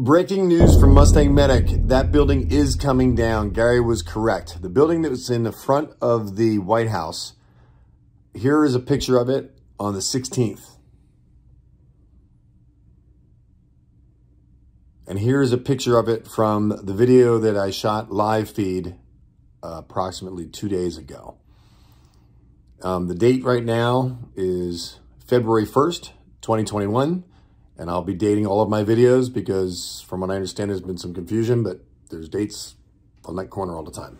Breaking news from Mustang Medic. That building is coming down. Gary was correct. The building that was in the front of the White House, here is a picture of it on the 16th. And here's a picture of it from the video that I shot live feed uh, approximately two days ago. Um, the date right now is February 1st, 2021. And I'll be dating all of my videos because from what I understand, there's been some confusion, but there's dates on that corner all the time.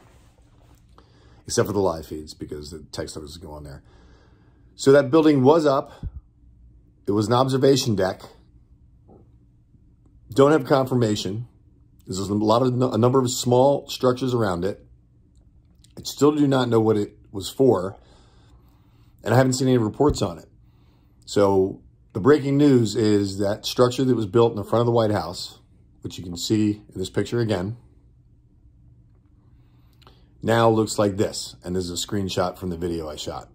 Except for the live feeds because the text doesn't go on there. So that building was up. It was an observation deck. Don't have confirmation. There's a lot of a number of small structures around it. I still do not know what it was for. And I haven't seen any reports on it. So the breaking news is that structure that was built in the front of the White House, which you can see in this picture again, now looks like this. And this is a screenshot from the video I shot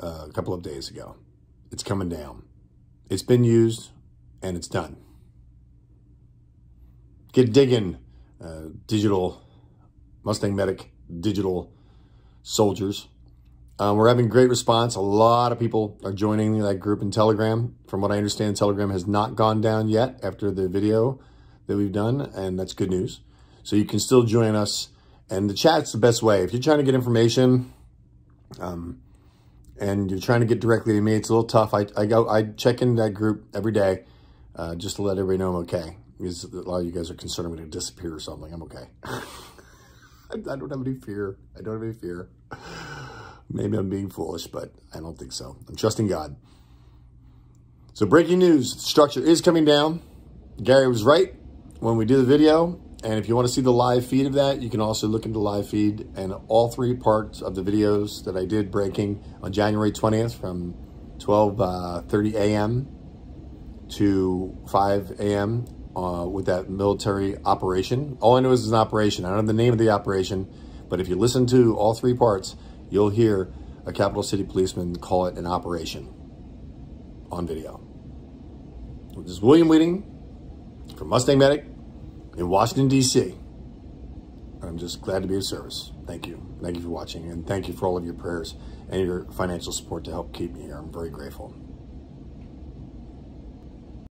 uh, a couple of days ago. It's coming down. It's been used and it's done. Get digging, uh, digital Mustang Medic digital soldiers. Um, we're having great response. A lot of people are joining that group in Telegram. From what I understand, Telegram has not gone down yet after the video that we've done, and that's good news. So you can still join us, and the chat's the best way. If you're trying to get information, um, and you're trying to get directly to me, it's a little tough. I, I go, I check in that group every day, uh, just to let everybody know I'm okay. Because a lot of you guys are concerned I'm going to disappear or something. I'm okay. I don't have any fear. I don't have any fear. Maybe I'm being foolish, but I don't think so. I'm trusting God. So breaking news, structure is coming down. Gary was right when we did the video. And if you want to see the live feed of that, you can also look into live feed and all three parts of the videos that I did breaking on January 20th from 12.30 uh, a.m. to 5 a.m. Uh, with that military operation. All I know is it's an operation. I don't know the name of the operation, but if you listen to all three parts, you'll hear a capital city policeman call it an operation on video. This is William Wieting from Mustang Medic in Washington, D.C. I'm just glad to be of service. Thank you. Thank you for watching, and thank you for all of your prayers and your financial support to help keep me here. I'm very grateful.